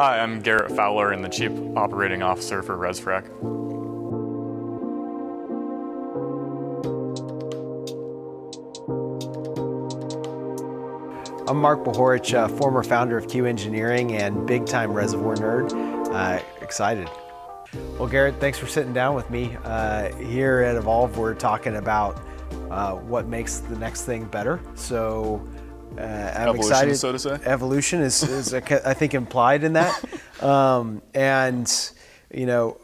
Hi, I'm Garrett Fowler and the Chief Operating Officer for ResFrac. I'm Mark Bohorich, uh, former founder of Q Engineering and big time reservoir nerd. Uh, excited. Well, Garrett, thanks for sitting down with me. Uh, here at Evolve, we're talking about uh, what makes the next thing better. So uh, I'm Evolution, excited. so to say? Evolution is, is I think, implied in that. Um, and, you know,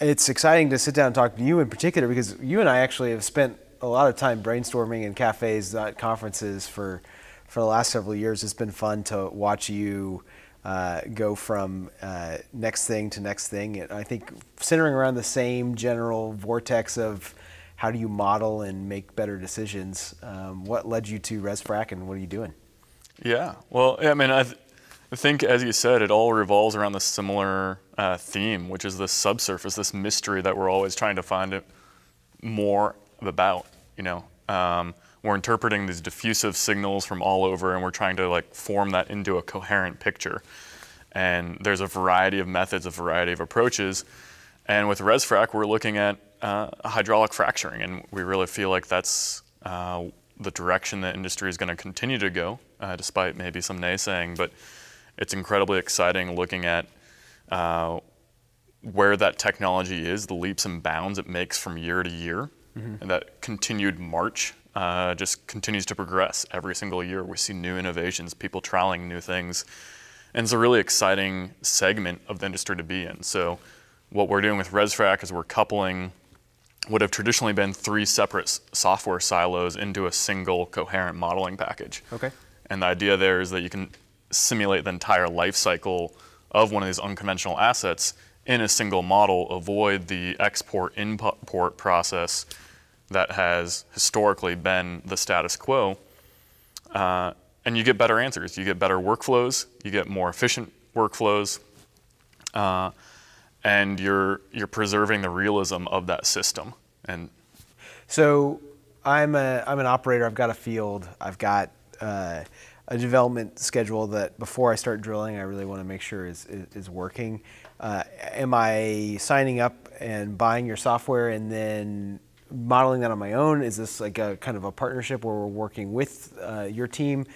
it's exciting to sit down and talk to you in particular because you and I actually have spent a lot of time brainstorming in cafes at conferences for for the last several years. It's been fun to watch you uh, go from uh, next thing to next thing. And I think centering around the same general vortex of how do you model and make better decisions. Um, what led you to ResFrac and what are you doing? Yeah, well, I mean, I, th- I think as you said, it all revolves around the similar uh, theme, which is this subsurface, this mystery that we're always trying to find more about. You know, um, we're interpreting these diffusive signals from all over, and we're trying to like form that into a coherent picture. And there's a variety of methods, a variety of approaches. And with ResFrac, we're looking at uh, hydraulic fracturing, and we really feel like that's uh, the direction the industry is going to continue to go, uh, despite maybe some naysaying. But it's incredibly exciting looking at uh, where that technology is, the leaps and bounds it makes from year to year, mm-hmm. and that continued march uh, just continues to progress every single year. We see new innovations, people trialing new things, and it's a really exciting segment of the industry to be in. So, what we're doing with ResFrac is we're coupling what have traditionally been three separate software silos into a single coherent modeling package. Okay. And the idea there is that you can simulate the entire life cycle of one of these unconventional assets in a single model, avoid the export import process that has historically been the status quo. Uh, and you get better answers. You get better workflows. You get more efficient workflows. Uh, and you're, you're preserving the realism of that system. And so I'm, a, I'm an operator. I've got a field. I've got uh, a development schedule that before I start drilling, I really want to make sure is, is, is working. Uh, am I signing up and buying your software and then modeling that on my own? Is this like a kind of a partnership where we're working with uh, your team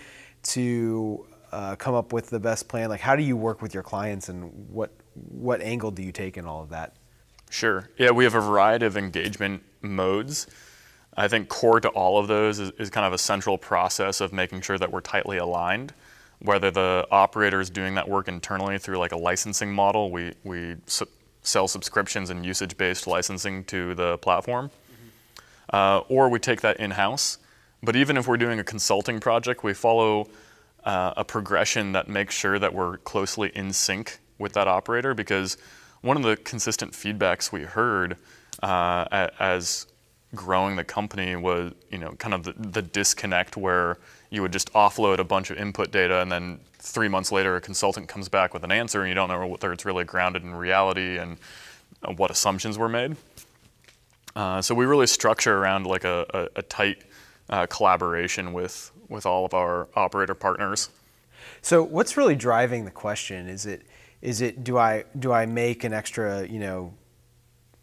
to uh, come up with the best plan? Like, how do you work with your clients, and what what angle do you take in all of that? Sure. Yeah, we have a variety of engagement modes. I think core to all of those is, is kind of a central process of making sure that we're tightly aligned. Whether the operator is doing that work internally through like a licensing model, we, we su- sell subscriptions and usage based licensing to the platform uh, or we take that in house. But even if we're doing a consulting project, we follow uh, a progression that makes sure that we're closely in sync with that operator because one of the consistent feedbacks we heard uh, as growing the company was you know kind of the, the, disconnect where you would just offload a bunch of input data and then three months later a consultant comes back with an answer and you don't know whether it's really grounded in reality and uh, what assumptions were made uh, so we really structure around like a, a, a tight uh, collaboration with, with all of our operator partners. So what's really driving the question? Is it is it do I do I make an extra you know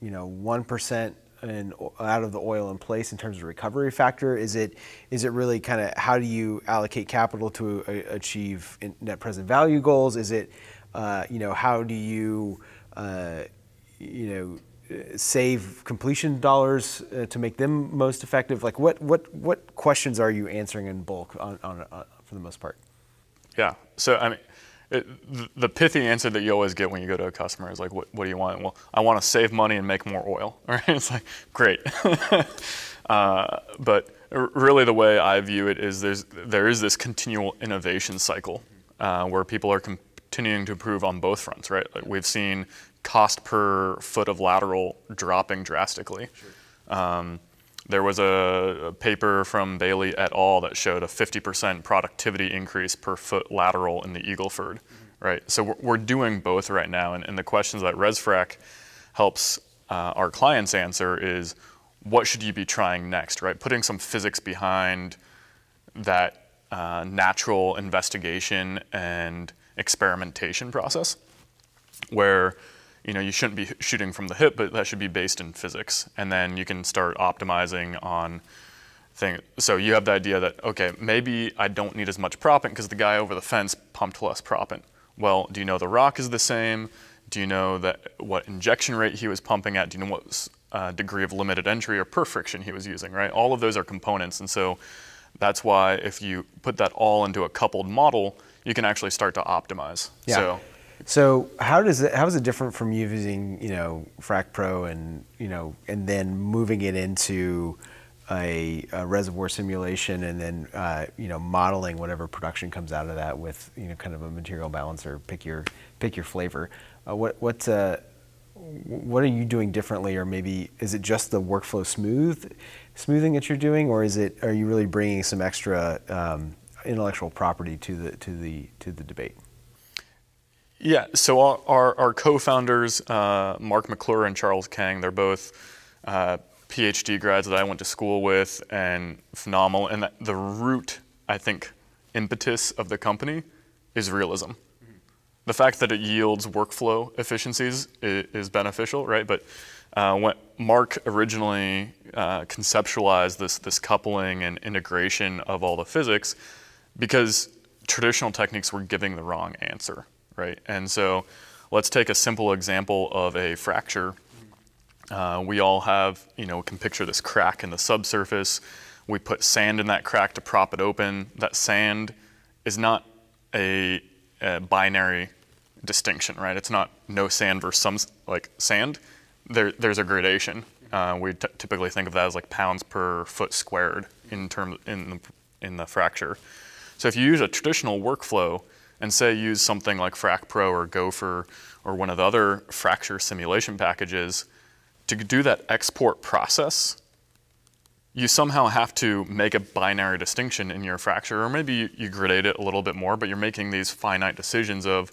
you know one percent and out of the oil in place in terms of recovery factor? Is it is it really kind of how do you allocate capital to uh, achieve net present value goals? Is it uh, you know how do you uh, you know save completion dollars uh, to make them most effective? Like what, what, what questions are you answering in bulk on, on, on for the most part? Yeah. So, I mean, it, the pithy answer that you always get when you go to a customer is like, what, what do you want? Well, I want to save money and make more oil. Right? It's like, great. uh, but really the way I view it is there's, there is this continual innovation cycle uh, where people are continuing to improve on both fronts, right? Like we've seen cost per foot of lateral dropping drastically. Sure. Um, there was a, a, paper from Bailey et al. that showed a 50% productivity increase per foot lateral in the Eagleford, mm-hmm. right? So we're, we're, doing both right now, and, and the questions that ResFrac helps uh, our clients answer is, what should you be trying next, right? Putting some physics behind that uh, natural investigation and experimentation process where you know you shouldn't be shooting from the hip, but that should be based in physics, and then you can start optimizing on things. So you have the idea that okay, maybe I don't need as much proppant because the guy over the fence pumped less proppant. Well, do you know the rock is the same? Do you know that what injection rate he was pumping at? Do you know what uh, degree of limited entry or perf friction he was using? Right, all of those are components, and so that's why if you put that all into a coupled model, you can actually start to optimize. Yeah. So, So how does it how is it different from using you know Frac Pro and you know and then moving it into a, a reservoir simulation and then uh, you know modeling whatever production comes out of that with you know kind of a material balancer pick your pick your flavor. Uh, what what uh, what are you doing differently or maybe is it just the workflow smooth smoothing that you're doing or is it are you really bringing some extra um, intellectual property to the to the to the debate? Yeah, so our, our, co-founders, uh, Mark McClure and Charles Kang, they're both uh, PhD grads that I went to school with and phenomenal. And the root, I think, impetus of the company is realism. The fact that it yields workflow efficiencies is, is beneficial, right? But uh, when Mark originally uh, conceptualized this, this coupling and integration of all the physics, because traditional techniques were giving the wrong answer, right? And so let's take a simple example of a fracture. Uh, we all have, you know, can picture this crack in the subsurface. We put sand in that crack to prop it open. That sand is not a, a binary distinction, right? It's not no sand versus some like sand. There, there's a gradation. Uh, we typically think of that as like pounds per foot squared in terms in the, in the fracture. So if you use a traditional workflow and say use something like Frac Pro or GOHFER or one of the other fracture simulation packages, to do that export process, you somehow have to make a binary distinction in your fracture, or maybe you, you gradate it a little bit more, but you're making these finite decisions of,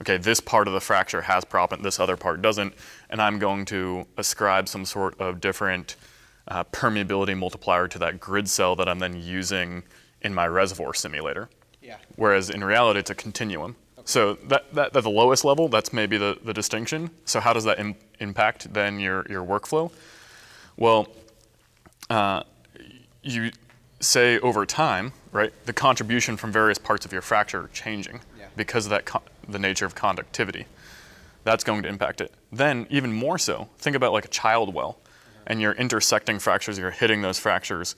okay, this part of the fracture has proppant, this other part doesn't, and I'm going to ascribe some sort of different uh, permeability multiplier to that grid cell that I'm then using in my reservoir simulator. Yeah. Whereas in reality, it's a continuum. So that, that, at the lowest level, that's maybe the, the distinction. So how does that Im- impact then your, your workflow? Well, uh, you say over time, right, the contribution from various parts of your fracture are changing Yeah. because of that the nature of conductivity. That's going to impact it. Then, even more so, think about like a child well, and you're intersecting fractures, you're hitting those fractures.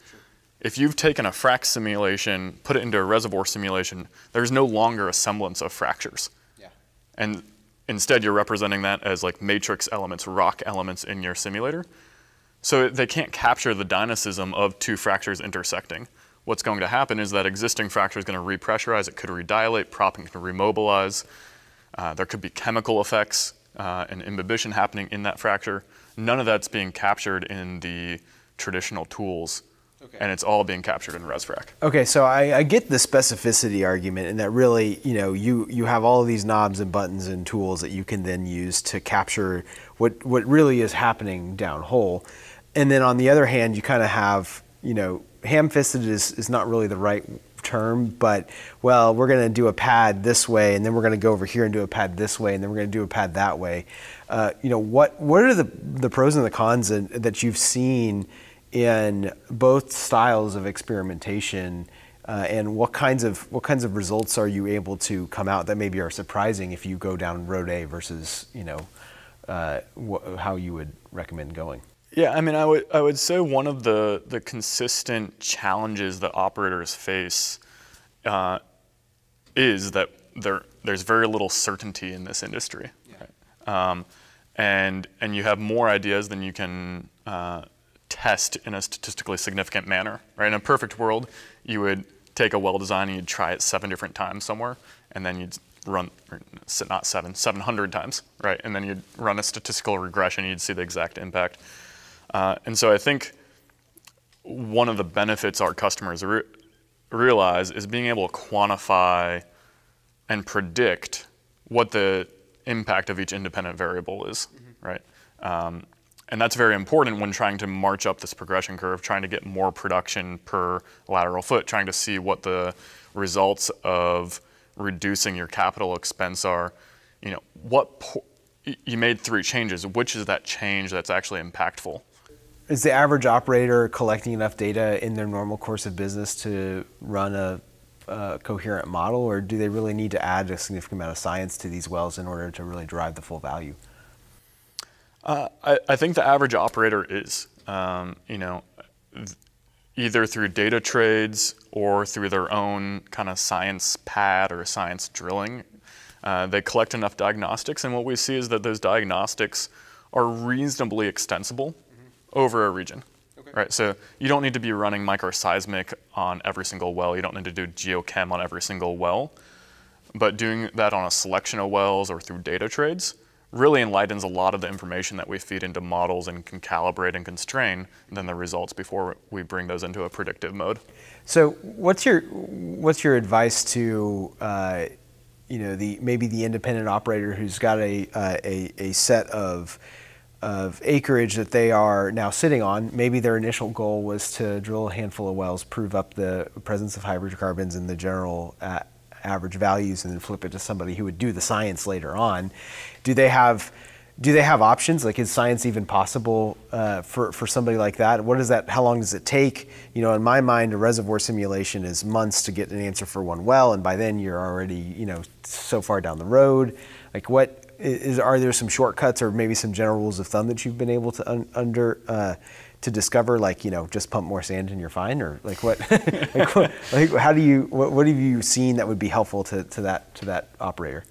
If you've taken a frac simulation, put it into a reservoir simulation, there's no longer a semblance of fractures. Yeah. And instead, you're representing that as like matrix elements, rock elements in your simulator. So they can't capture the dynamism of two fractures intersecting. What's going to happen is that existing fracture is going to repressurize, it could redilate, proppant can remobilize. Uh, there could be chemical effects uh, and imbibition happening in that fracture. None of that's being captured in the traditional tools, Okay. and it's all being captured in ResFrac. Okay, so I, I get the specificity argument, and that really, you know, you you have all of these knobs and buttons and tools that you can then use to capture what what really is happening downhole, and then on the other hand, you kind of have, you know, ham-fisted is is not really the right term, but well, we're going to do a pad this way, and then we're going to go over here and do a pad this way, and then we're going to do a pad that way. Uh, you know, what what are the the pros and the cons that you've seen in both styles of experimentation? Uh, and what kinds of what kinds of results are you able to come out that maybe are surprising if you go down road A versus you know uh, how you would recommend going? Yeah, I mean, I would I would say one of the the consistent challenges that operators face uh, is that there there's very little certainty in this industry, right? um, and and you have more ideas than you can uh, test in a statistically significant manner, right? In a perfect world, you would take a well design and you'd try it seven different times somewhere, and then you'd run not seven, 700 times, right? And then you'd run a statistical regression, you'd see the exact impact. Uh, and so I think one of the benefits our customers re- realize is being able to quantify and predict what the impact of each independent variable is, right? Um, and that's very important when trying to march up this progression curve, trying to get more production per lateral foot, trying to see what the results of reducing your capital expense are, you know, what you made three changes. Which is that change that's actually impactful? Is the average operator collecting enough data in their normal course of business to run a, a coherent model, or do they really need to add a significant amount of science to these wells in order to really drive the full value? Uh, I, I, think the average operator is, um, you know, th- either through data trades or through their own kind of science pad or science drilling. Uh, they collect enough diagnostics, and what we see is that those diagnostics are reasonably extensible mm-hmm. over a region. Okay. Right, so you don't need to be running microseismic on every single well. You don't need to do geochem on every single well, but doing that on a selection of wells or through data trades really enlightens a lot of the information that we feed into models and can calibrate and constrain then the results before we bring those into a predictive mode. So, what's your what's your advice to uh, you know the maybe the independent operator who's got a uh, a, a set of of acreage that they are now sitting on. Maybe their initial goal was to drill a handful of wells, prove up the presence of hydrocarbons in the general uh, average values and then flip it to somebody who would do the science later on. Do they have do they have options? Like, is science even possible uh, for for somebody like that? What is that? How long does it take? You know, in my mind, a reservoir simulation is months to get an answer for one well, and by then you're already you know so far down the road. Like, what is? Are there some shortcuts or maybe some general rules of thumb that you've been able to un, under uh, to discover like you know just pump more sand and you're fine or like what like, what, like how do you what, what have you seen that would be helpful to, to that to that operator?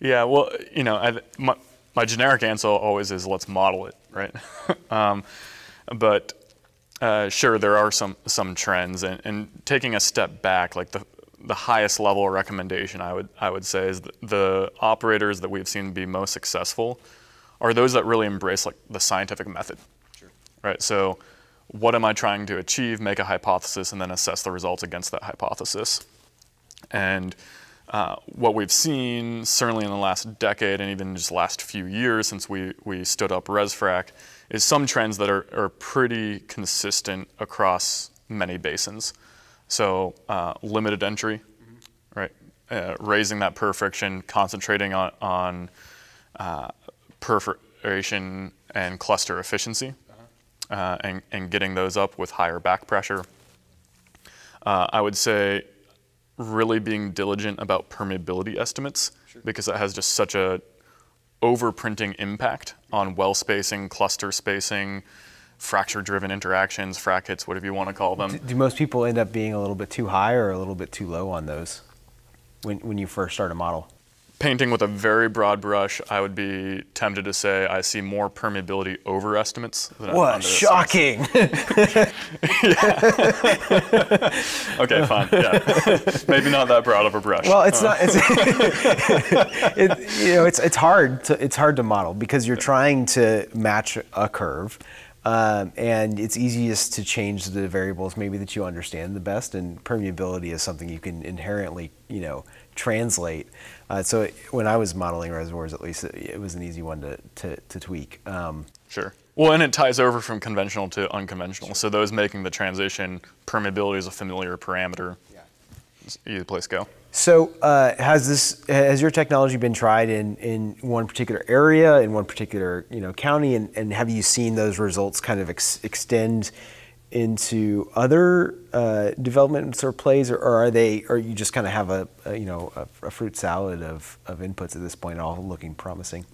Yeah well you know I, my, my generic answer always is let's model it right? Um, but uh, sure there are some some trends and, and taking a step back like the the highest level recommendation I would I would say is the, the operators that we've seen be most successful are those that really embrace like the scientific method right? So what am I trying to achieve, make a hypothesis, and then assess the results against that hypothesis. And uh, what we've seen, certainly in the last decade and even just last few years since we, we stood up ResFrac, is some trends that are, are pretty consistent across many basins. So uh, limited entry, right? Uh, raising that perf friction, concentrating on, on uh, perforation and cluster efficiency uh, and, and, getting those up with higher back pressure. Uh, I would say really being diligent about permeability estimates sure. because that has just such a overprinting impact on well spacing, cluster spacing, fracture driven interactions, frac hits, whatever you want to call them. Do, do, most people end up being a little bit too high or a little bit too low on those when, when you first start a model? Painting with a very broad brush, I would be tempted to say I see more permeability overestimates than what shocking! okay, fine. Yeah, maybe not that broad of a brush. Well, it's uh. not. It's, it, you know, it's it's hard to it's hard to model because you're trying to match a curve. Um, and it's easiest to change the variables maybe that you understand the best and permeability is something you can inherently you know translate uh, so it, when I was modeling reservoirs, at least, it, it was an easy one to, to, to tweak. Um, sure. Well, and it ties over from conventional to unconventional. Sure. So those making the transition, permeability is a familiar parameter. Yeah. Easy place to go. So uh, has this has your technology been tried in, in one particular area in one particular you know county and, and have you seen those results kind of ex- extend into other uh, developments or plays, or, or, are they, or you just kind of have a, a you know a, a, fruit salad of, of inputs at this point, all looking promising?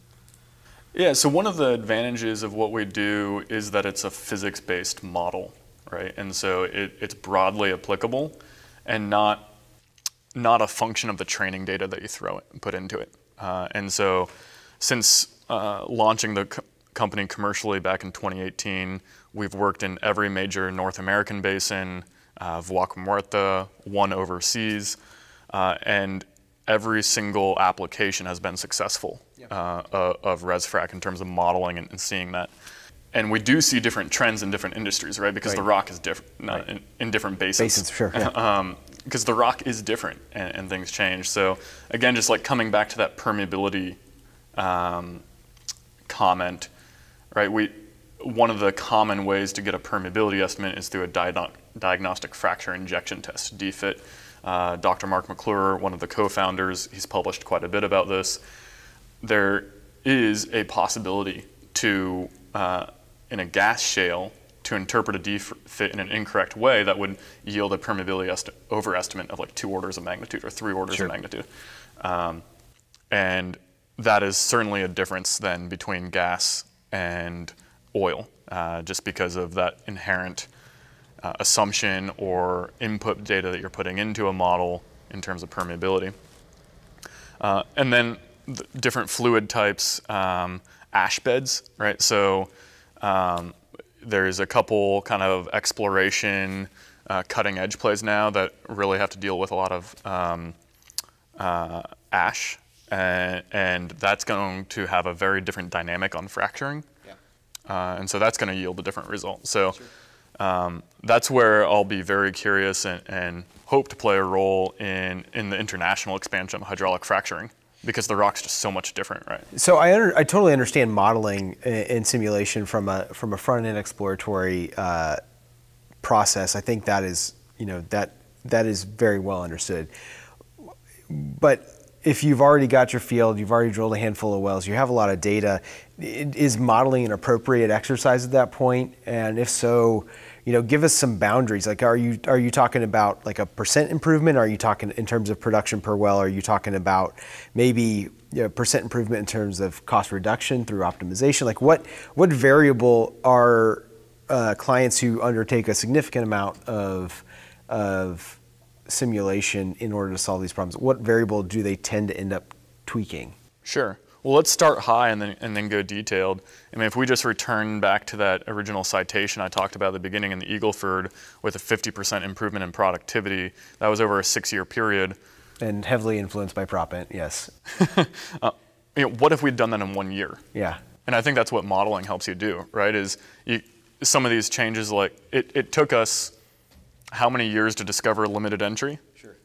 Yeah. So one of the advantages of what we do is that it's a physics-based model, right? And so it, it's broadly applicable, and not not a function of the training data that you throw it put into it. Uh, and so since uh, launching the co- company commercially back in 2018 We've worked in every major North American basin, uh, Vaca Muerta, one overseas, uh, and every single application has been successful uh, of ResFrac in terms of modeling and, and, seeing that. And we do see different trends in different industries, right? Because right. the rock is different right. in, in, different basins. Basins, sure. Yeah. um, because the rock is different and, and, things change. So again, just like coming back to that permeability um, comment, right? We one of the common ways to get a permeability estimate is through a di- diagnostic fracture injection test, DFIT. Uh, Dr. Mark McClure, one of the co-founders, he's published quite a bit about this. There is a possibility to, uh, in a gas shale, to interpret a DFIT in an incorrect way that would yield a permeability esti- overestimate of like two orders of magnitude or three orders Sure. of magnitude. Um, and that is certainly a difference then between gas and oil, uh, just because of that inherent uh, assumption or input data that you're putting into a model in terms of permeability. Uh, and then the different fluid types, um, ash beds, right? So um, there's a couple kind of exploration, uh, cutting edge plays now that really have to deal with a lot of um, uh, ash, and, and that's going to have a very different dynamic on fracturing. Uh, and so that's going to yield a different result. So um, that's where I'll be very curious and, and hope to play a role in, in the international expansion of hydraulic fracturing because the rock's just so much different, right? So I, under, I totally understand modeling and simulation from a from a front end exploratory uh, process. I think that is you know that that is very well understood. But if you've already got your field, you've already drilled a handful of wells, you have a lot of data. Is modeling an appropriate exercise at that point? And if so, you know, give us some boundaries. Like, are you are you talking about like a percent improvement? Are you talking in terms of production per well? Are you talking about maybe you know, percent improvement in terms of cost reduction through optimization? Like, what what variable are uh, clients who undertake a significant amount of of simulation in order to solve these problems? What variable do they tend to end up tweaking? Sure. Well, let's start high and then and then go detailed. I mean, if we just return back to that original citation I talked about at the beginning in the Eagleford with a 50% improvement in productivity, that was over a six-year period. And heavily influenced by proppant, yes. Uh, you know, what if we'd done that in one year? Yeah. And I think that's what modeling helps you do, right? Is you, some of these changes, like it, it took us how many years to discover limited entry? Sure.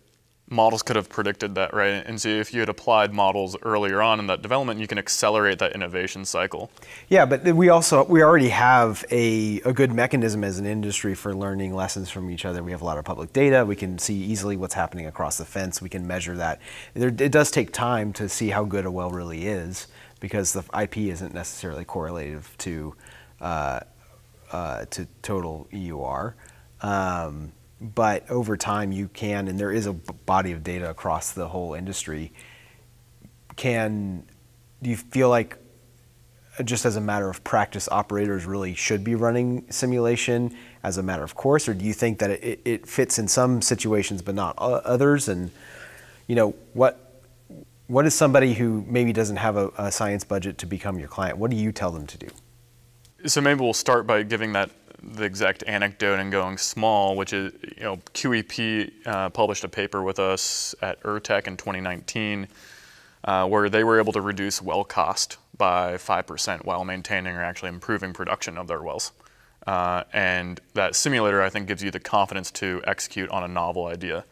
Models could have predicted that, right? And so if you had applied models earlier on in that development, you can accelerate that innovation cycle. Yeah, but we also we already have a, a good mechanism as an industry for learning lessons from each other. We have a lot of public data. We can see easily what's happening across the fence. We can measure that. There, it does take time to see how good a well really is because the IP isn't necessarily correlative to uh, uh, to total EUR. Um, but over time, you can, and there is a body of data across the whole industry. Can do you feel like just as a matter of practice, operators really should be running simulation as a matter of course, or do you think that it, it fits in some situations but not others? And you know what what is somebody who maybe doesn't have a, a science budget to become your client? What do you tell them to do? So maybe we'll start by giving that the exact anecdote and going small, which is you know QEP uh, published a paper with us at URTeC in 2019, uh, where they were able to reduce well cost by five percent while maintaining or actually improving production of their wells. Uh, and that simulator, I think, gives you the confidence to execute on a novel idea.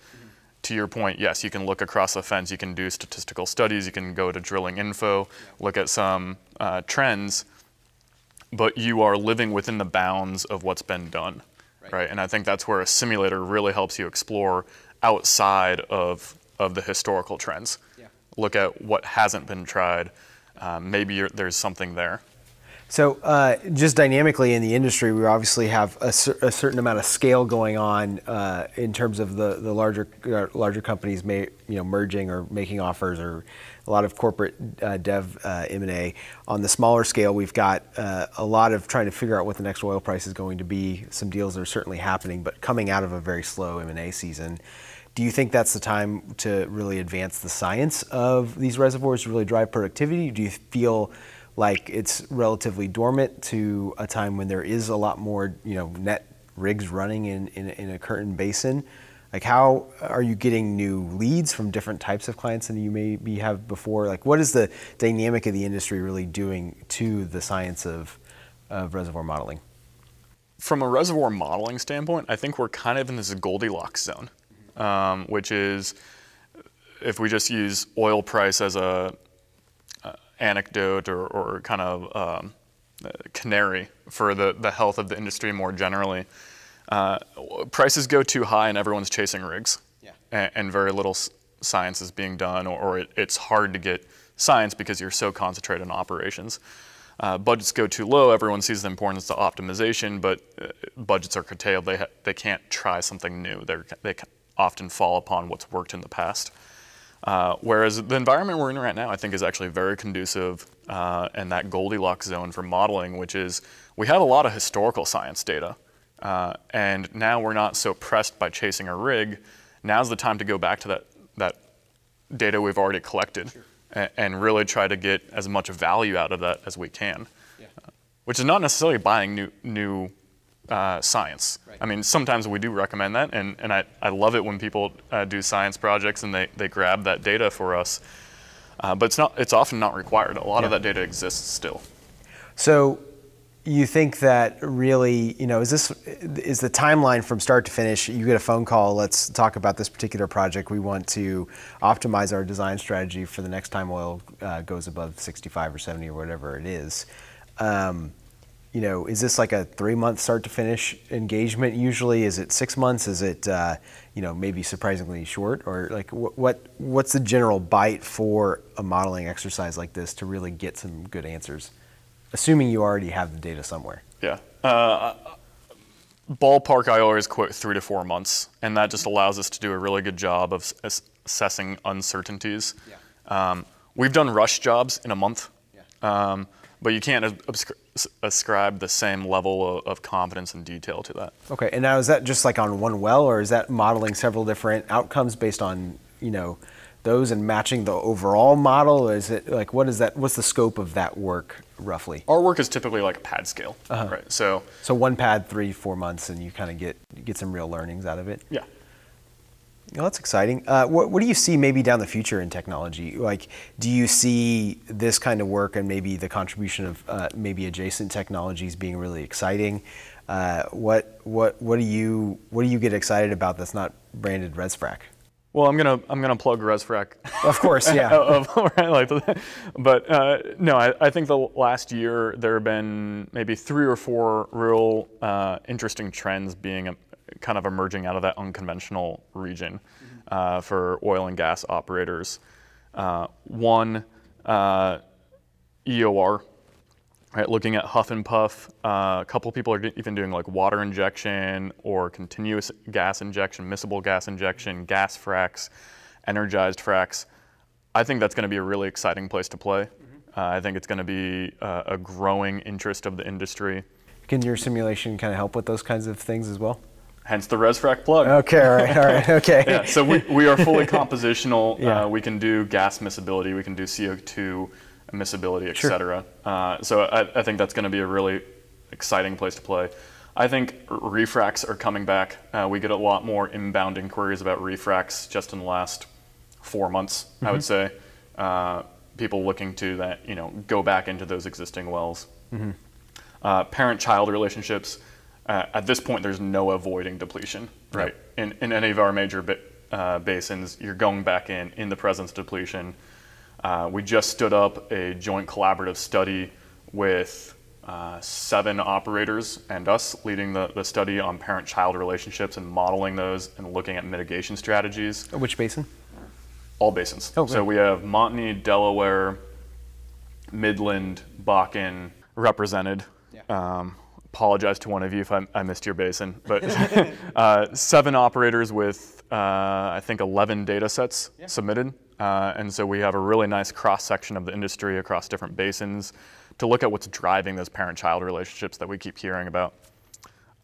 To your point, yes, you can look across the fence, you can do statistical studies, you can go to Drillinginfo, look at some uh, trends but you are living within the bounds of what's been done, right. And I think that's where a simulator really helps you explore outside of of the historical trends. Yeah. Look at what hasn't been tried. Um, maybe you're, there's something there. So, uh, just dynamically in the industry, we obviously have a, cer- a certain amount of scale going on uh, in terms of the, the larger uh, larger companies, may, you know, merging or making offers, or a lot of corporate uh, dev uh, M&A. On the smaller scale, we've got uh, a lot of trying to figure out what the next oil price is going to be. Some deals are certainly happening, but coming out of a very slow M&A season. Do you think that's the time to really advance the science of these reservoirs to really drive productivity? Do you feel like it's relatively dormant to a time when there is a lot more, you know, net rigs running in, in, in a curtain basin? Like, how are you getting new leads from different types of clients than you maybe have before? Like, what is the dynamic of the industry really doing to the science of, of reservoir modeling? From a reservoir modeling standpoint, I think we're kind of in this Goldilocks zone, um, which is if we just use oil price as a uh, anecdote or, or kind of um, canary for the, the health of the industry more generally. Uh, prices go too high and everyone's chasing rigs. Yeah. and, and very little science is being done, or, or it, it's hard to get science because you're so concentrated on operations. Uh, budgets go too low. Everyone sees the importance of optimization, but uh, budgets are curtailed. They they can't try something new. They're, they often fall upon what's worked in the past. Uh, whereas the environment we're in right now, I think, is actually very conducive uh, and that Goldilocks zone for modeling, which is we have a lot of historical science data. Uh, and now we're not so pressed by chasing a rig. Now's the time to go back to that, that data we've already collected a- and really try to get as much value out of that as we can. Yeah. Uh, which is not necessarily buying new, new uh, science. Right. I mean, sometimes we do recommend that, and, and I, I love it when people uh, do science projects and they, they grab that data for us. Uh, but it's not it's often not required. A lot of that data exists still. So you think that really, you know, is this is the timeline from start to finish? You get a phone call. Let's talk about this particular project. We want to optimize our design strategy for the next time oil uh, goes above 65 or 70 or whatever it is. Um, you know, is this like a three month start to finish engagement? Usually, is it six months? Is it, uh, you know, maybe surprisingly short? Or like, what, what what's the general bite for a modeling exercise like this to really get some good answers? Assuming you already have the data somewhere. Yeah. Uh, ballpark, I always quote three to four months, and that just allows us to do a really good job of s- assessing uncertainties. Um, we've done rush jobs in a month, um, but you can't ascribe the same level of, of confidence and detail to that. Okay, and now is that just like on one well, or is that modeling several different outcomes based on you know those and matching the overall model? Is it like what is that? What's the scope of that work roughly? Our work is typically like a pad scale, right? So, So one pad, three, four months, and you kind of get get some real learnings out of it. yeah. Well, that's exciting. Uh, what, what do you see maybe down the future in technology? Like, do you see this kind of work and maybe the contribution of uh, maybe adjacent technologies being really exciting? Uh, what what what do you what do you get excited about that's not branded ResFrac? Well, I'm gonna I'm gonna plug ResFrac Of course, yeah. of, right, like, but uh, no, I, I think the last year there have been maybe three or four real uh, interesting trends being um, kind of emerging out of that unconventional region uh, for oil and gas operators. Uh, one, uh, EOR, right? Looking at huff and puff. Uh, a couple people are even doing like water injection or continuous gas injection, miscible gas injection, gas fracs, energized fracs. I think that's going to be a really exciting place to play. Uh, I think it's going to be uh, a growing interest of the industry. Can your simulation kind of help with those kinds of things as well? Hence the ResFrac plug. Okay, all right, all right, okay. Yeah, so we, we are fully compositional. Yeah. Uh, we can do gas miscibility, we can do CO2 miscibility, et Sure. cetera. Uh, so I, I think that's going to be a really exciting place to play. I think r- refracs are coming back. Uh, we get a lot more inbound inquiries about refracs just in the last four months, I would say. Uh, people looking to that, you know, go back into those existing wells. Uh, parent-child relationships. Uh, at this point, there's no avoiding depletion, right? In, in any of our major uh, basins, you're going back in in the presence of depletion. Uh, we just stood up a joint collaborative study with uh, seven operators and us leading the, the study on parent-child relationships and modeling those and looking at mitigation strategies Which basin? all basins. Oh, so we have Montney, Delaware, Midland, Bakken represented. Yeah. Um, apologize to one of you if I, I missed your basin, but uh, seven operators with uh, I think 11 data sets submitted, uh, and so we have a really nice cross section of the industry across different basins to look at what's driving those parent-child relationships that we keep hearing about.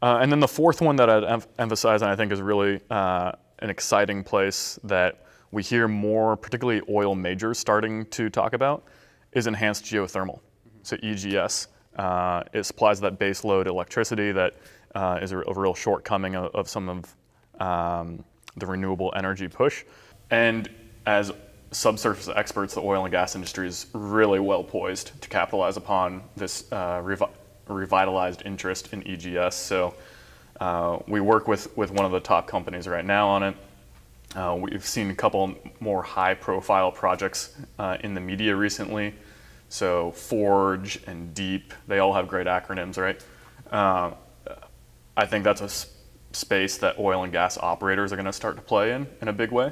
Uh, and then the fourth one that I'd em- emphasize, and I think is really uh, an exciting place that we hear more, particularly oil majors, starting to talk about, is enhanced geothermal. So EGS. Uh, it supplies that base load electricity that uh, is a, a real shortcoming of, of some of um, the renewable energy push. And as subsurface experts, the oil and gas industry is really well poised to capitalize upon this uh, revi- revitalized interest in EGS. So uh, we work with, with one of the top companies right now on it. Uh, we've seen a couple more high profile projects uh, in the media recently. So Forge and Deep, they all have great acronyms, right? Uh, I think that's a space that oil and gas operators are going to start to play in in a big way.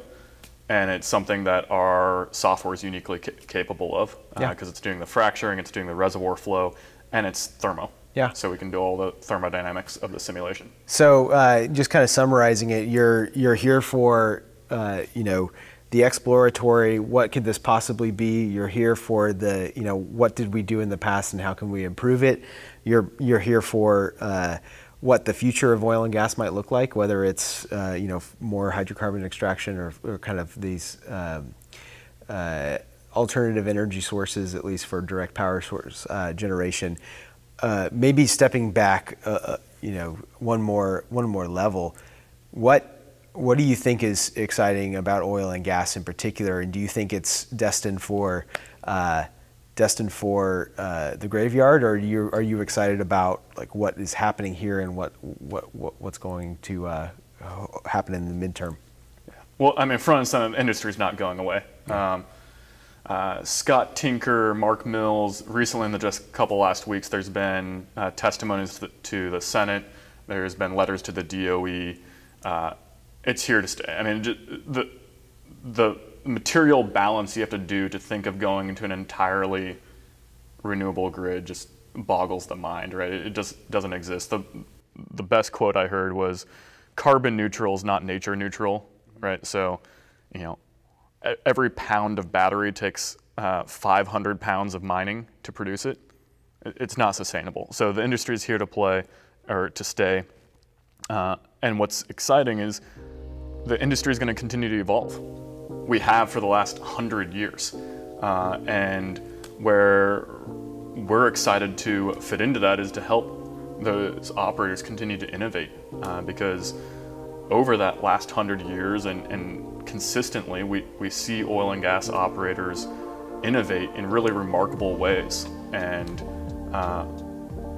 And it's something that our software is uniquely ca- capable of because Yeah. uh, it's doing the fracturing, it's doing the reservoir flow, and it's thermo. Yeah. So we can do all the thermodynamics of the simulation. So, uh, just kind of summarizing it, you're you're here for uh, you know the exploratory. What could this possibly be? You're here for the you know what did we do in the past and how can we improve it? You're you're here for uh, what the future of oil and gas might look like, whether it's uh, you know more hydrocarbon extraction or, or kind of these. Um, uh, alternative energy sources, at least for direct power source uh, generation. Uh, maybe stepping back, uh, uh, you know, one more one more level. What what do you think is exciting about oil and gas in particular, and do you think it's destined for destined for uh, the graveyard, or are you are you excited about like what is happening here and what what, what what's going to uh, happen in the midterm? Well, I mean, front and center industry is not going away. Um, uh, Scott Tinker, Mark Mills, recently in the just couple last weeks, there's been uh, testimonies to the, to the Senate. There's been letters to the DOE. Uh, it's here to stay. I mean, the the material balance you have to do to think of going into an entirely renewable grid just boggles the mind, right? It, just doesn't exist. The the best quote I heard was, "Carbon neutral is not nature neutral," right? So, you know, every pound of battery takes uh, 500 pounds of mining to produce it. It- It's not sustainable. So the industry is here to play or to stay. Uh, and what's exciting is the industry is going to continue to evolve. We have for the last hundred years, uh, and where we're excited to fit into that is to help those operators continue to innovate, uh, because over that last hundred years and, and consistently, we, we see oil and gas operators innovate in really remarkable ways, and uh,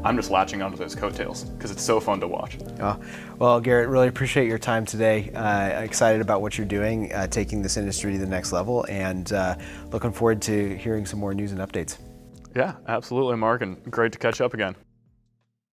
I'm just latching onto those coattails because it's so fun to watch. Oh, well, Garrett, really appreciate your time today. Uh, excited about what you're doing, uh, taking this industry to the next level, and uh, looking forward to hearing some more news and updates. Yeah, absolutely, Mark, and great to catch up again.